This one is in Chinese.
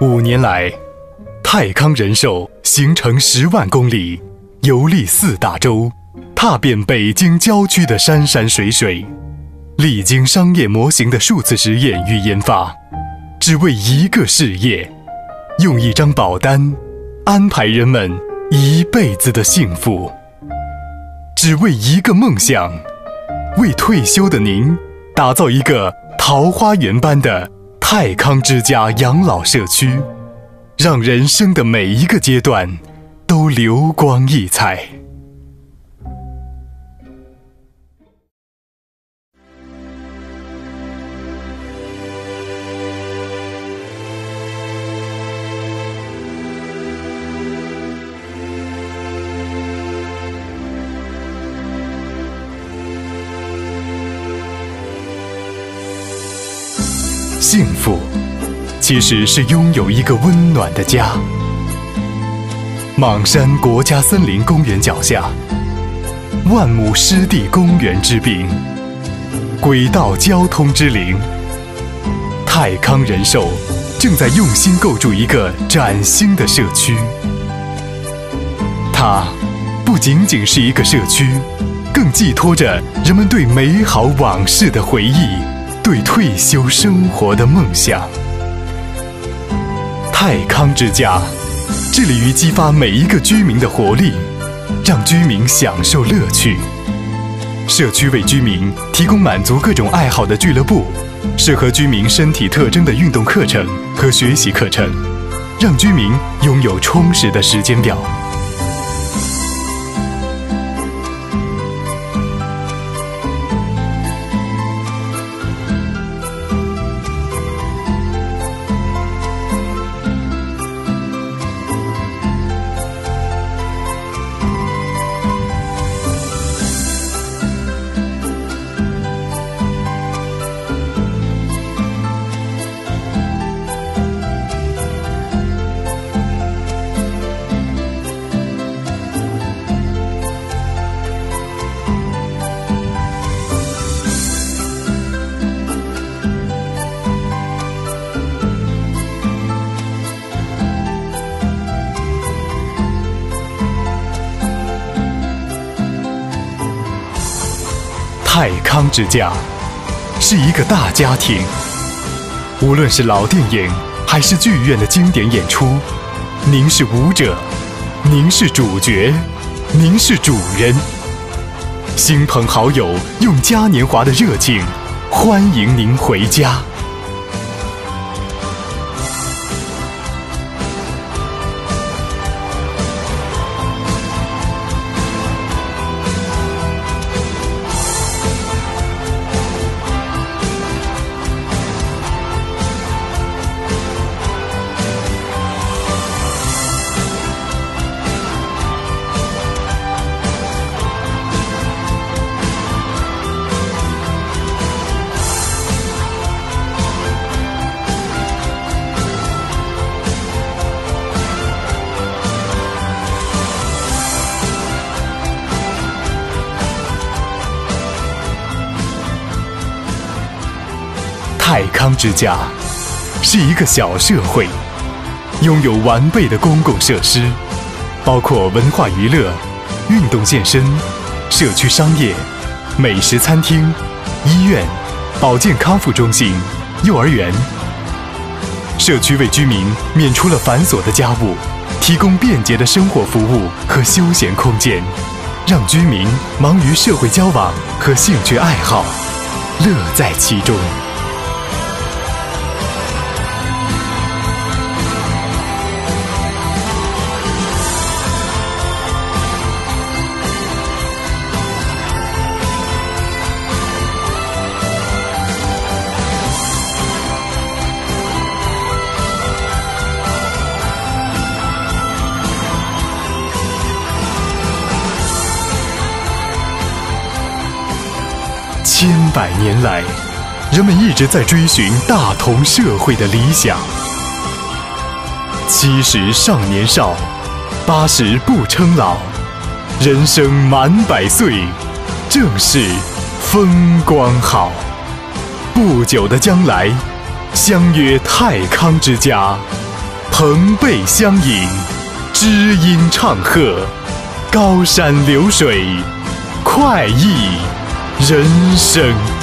五年来，泰康人寿行程十万公里，游历四大洲，踏遍北京郊区的山山水水，历经商业模型的数次实验与研发，只为一个事业，用一张保单安排人们一辈子的幸福，只为一个梦想，为退休的您打造一个桃花源般的。泰康之家养老社区，让人生的每一个阶段都流光溢彩。幸福，其实是拥有一个温暖的家。莽山国家森林公园脚下，万亩湿地公园之滨，轨道交通之灵，泰康人寿正在用心构筑一个崭新的社区。它不仅仅是一个社区，更寄托着人们对美好往事的回忆。对退休生活的梦想，泰康之家致力于激发每一个居民的活力，让居民享受乐趣。社区为居民提供满足各种爱好的俱乐部，适合居民身体特征的运动课程和学习课程，让居民拥有充实的时间表。泰康之家是一个大家庭，无论是老电影还是剧院的经典演出，您是舞者，您是主角，您是主人。亲朋好友用嘉年华的热情欢迎您回家。泰康之家是一个小社会，拥有完备的公共设施，包括文化娱乐、运动健身、社区商业、美食餐厅、医院、保健康复中心、幼儿园。社区为居民免除了繁琐的家务，提供便捷的生活服务和休闲空间，让居民忙于社会交往和兴趣爱好，乐在其中。千百年来，人们一直在追寻大同社会的理想。七十尚年少，八十不称老，人生满百岁，正是风光好。不久的将来，相约泰康之家，朋辈相迎，知音唱和，高山流水，快意人生。